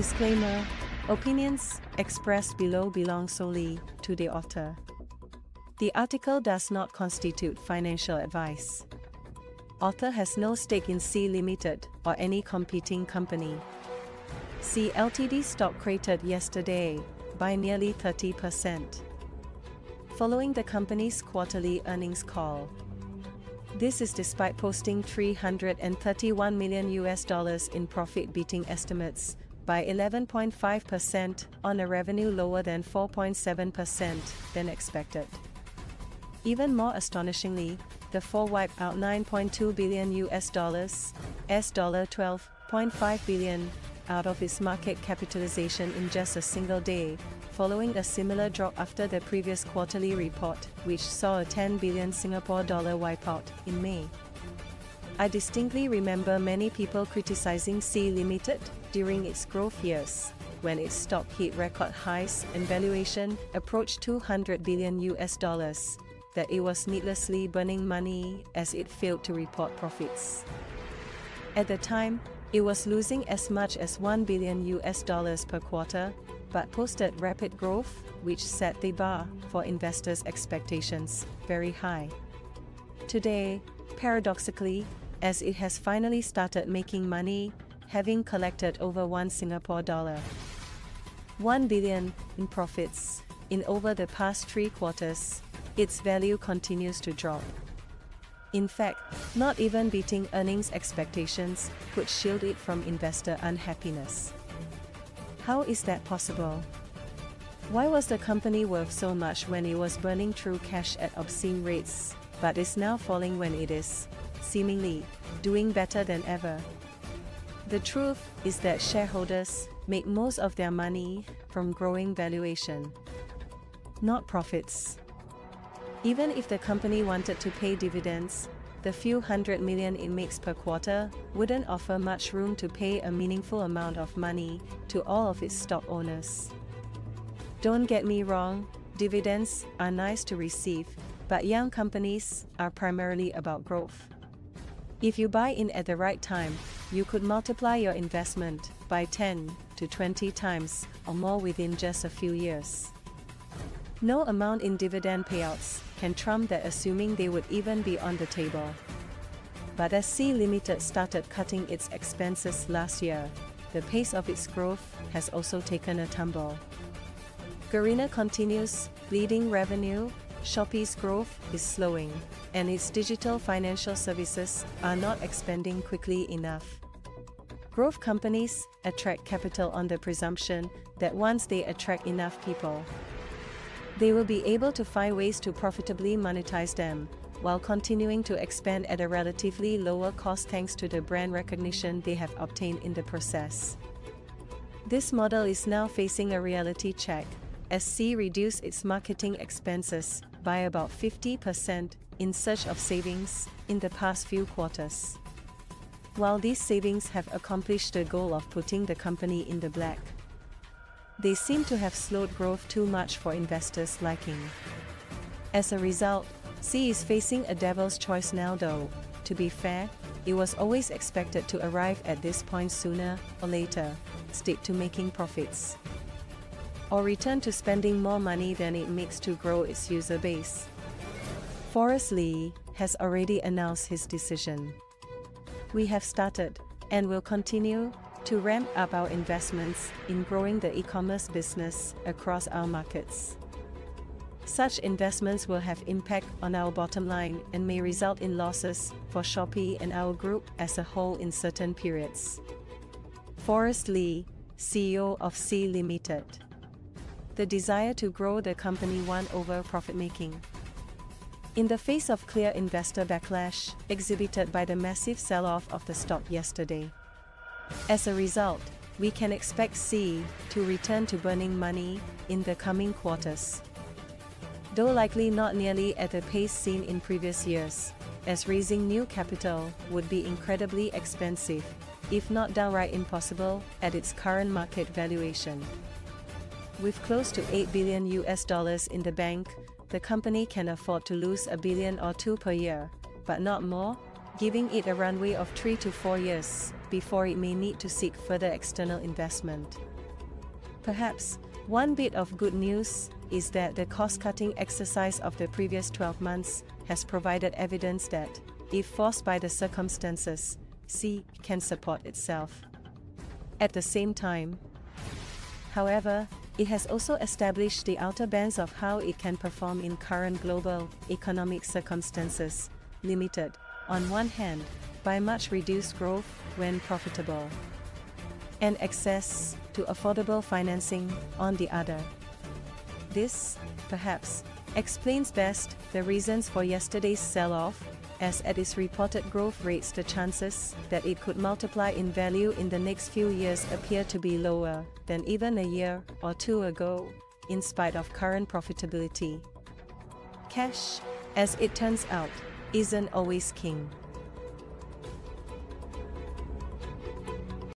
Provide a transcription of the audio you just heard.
Disclaimer Opinions expressed below belong solely to the author. The article does not constitute financial advice. Author has no stake in Sea Limited or any competing company. Sea Ltd stock created yesterday by nearly 30%. Following the company's quarterly earnings call. This is despite posting 331 million US dollars in profit beating estimates by 11.5% on a revenue lower than 4.7% than expected. Even more astonishingly, the fall wiped out 9.2 billion US dollars, S dollar 12.5 billion, out of its market capitalization in just a single day, following a similar drop after the previous quarterly report, which saw a 10 billion Singapore dollar wipeout in May. I distinctly remember many people criticizing Sea Limited during its growth years, when its stock hit record highs and valuation approached 200 billion US dollars, that it was needlessly burning money as it failed to report profits. At the time, it was losing as much as 1 billion US dollars per quarter, but posted rapid growth, which set the bar for investors' expectations very high. Today, paradoxically, as it has finally started making money, having collected over 1 Singapore dollar 1 billion in profits in over the past 3 quarters, its value continues to drop. In fact, not even beating earnings expectations could shield it from investor unhappiness. How is that possible? Why was the company worth so much when it was burning through cash at obscene rates, but is now falling when it is, seemingly, doing better than ever? The truth is that shareholders make most of their money from growing valuation, not profits. Even if the company wanted to pay dividends, the few hundred million it makes per quarter wouldn't offer much room to pay a meaningful amount of money to all of its stock owners. Don't get me wrong, dividends are nice to receive, but young companies are primarily about growth. If you buy in at the right time, you could multiply your investment by 10 to 20 times or more within just a few years. No amount in dividend payouts can trump that assuming they would even be on the table. But as Sea Limited started cutting its expenses last year, the pace of its growth has also taken a tumble. Garena continues, leading revenue, Shopee's growth is slowing, and its digital financial services are not expanding quickly enough. Growth companies attract capital on the presumption that once they attract enough people, they will be able to find ways to profitably monetize them, while continuing to expand at a relatively lower cost thanks to the brand recognition they have obtained in the process. This model is now facing a reality check, as Sea reduced its marketing expenses by about 50% in search of savings in the past few quarters. While these savings have accomplished the goal of putting the company in the black, they seem to have slowed growth too much for investors' liking. As a result, Sea is facing a devil's choice now though, to be fair, it was always expected to arrive at this point sooner or later, stick to making profits. Or return to spending more money than it makes to grow its user base. Forrest Li has already announced his decision. We have started, and will continue, to ramp up our investments in growing the e-commerce business across our markets. Such investments will have impact on our bottom line and may result in losses for Shopee and our group as a whole in certain periods. Forrest Li, CEO of Sea Limited. The desire to grow the company won over profit making. In the face of clear investor backlash exhibited by the massive sell off of the stock yesterday, as a result, we can expect Sea to return to burning money in the coming quarters. Though likely not nearly at the pace seen in previous years, as raising new capital would be incredibly expensive, if not downright impossible, at its current market valuation. With close to 8 billion US dollars in the bank, the company can afford to lose a billion or two per year, but not more, giving it a runway of 3 to 4 years before it may need to seek further external investment. Perhaps, one bit of good news is that the cost cutting exercise of the previous 12 months has provided evidence that, if forced by the circumstances, Sea can support itself. At the same time, however, it has also established the outer bands of how it can perform in current global economic circumstances, limited, on one hand, by much reduced growth when profitable, and access to affordable financing on the other. This, perhaps, explains best the reasons for yesterday's sell off as at its reported growth rates the chances that it could multiply in value in the next few years appear to be lower than even a year or two ago, in spite of current profitability. Cash, as it turns out, isn't always king.